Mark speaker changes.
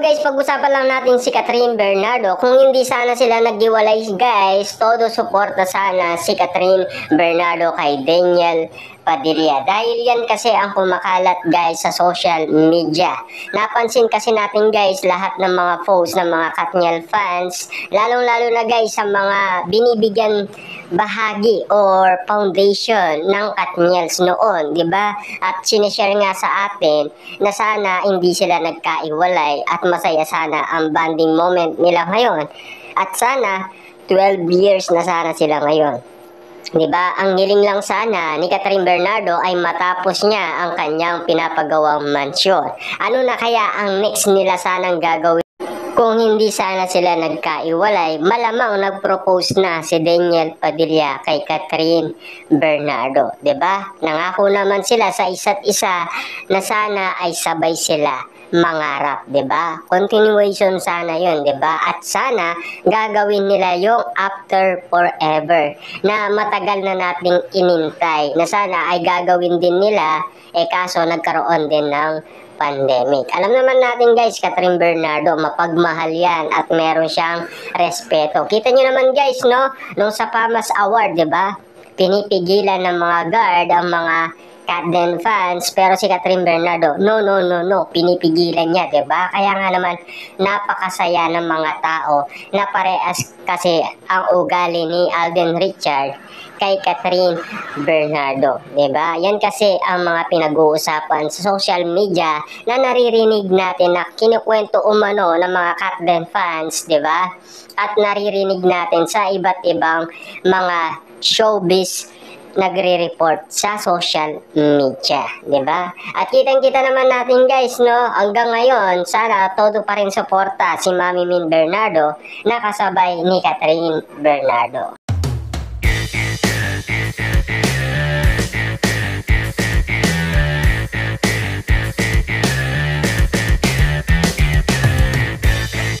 Speaker 1: guys, pag-usapan lang natin si Catherine Bernardo. Kung hindi sana sila naghiwalay guys, todo suporta sana si Catherine Bernardo kay Daniel Padilla. Dahil yan kasi ang kumakalat guys sa social media. Napansin kasi natin guys lahat ng mga posts ng mga Katniel fans, lalong-lalo na guys sa mga binibigyan bahagi or foundation ng Katniels noon, di ba? At sinishare nga sa atin na sana hindi sila nagkaiwalay at masaya sana ang bonding moment nila ngayon. At sana 12 years na sana sila ngayon. 'Di ba? Ang hiling lang sana ni Catherine Bernardo ay matapos niya ang kanyang pinapagawang mansyon. Ano na kaya ang next nila sanang gagawin? Kung hindi sana sila nagkaiwalay, malamang nag-propose na si Daniel Padilla kay Catherine Bernardo, ba? Nangako naman sila sa isa't isa na sana ay sabay sila mangarap, 'di ba? Continuation sana 'yon, 'di ba? At sana gagawin nila yung after forever na matagal na nating inintay. Na sana ay gagawin din nila eh kaso nagkaroon din ng pandemic. Alam naman natin guys, Catherine Bernardo, mapagmahal yan at meron siyang respeto. Kita nyo naman guys, no? Nung sa PAMAS Award, di ba? Pinipigilan ng mga guard ang mga Catden fans, pero si Catherine Bernardo, no, no, no, no, pinipigilan niya, 'di ba? Kaya nga naman napakasaya ng mga tao na parehas kasi ang ugali ni Alden Richard kay Catherine Bernardo, 'di ba? Yan kasi ang mga pinag-uusapan sa social media na naririnig natin na kinukwento umano ng mga Catden fans, 'di ba? At naririnig natin sa iba't ibang mga showbiz nagre-report sa social media, 'di ba? At kitang-kita naman natin guys, no, hanggang ngayon sana todo pa rin suporta si Mami Min Bernardo na kasabay ni Catherine Bernardo.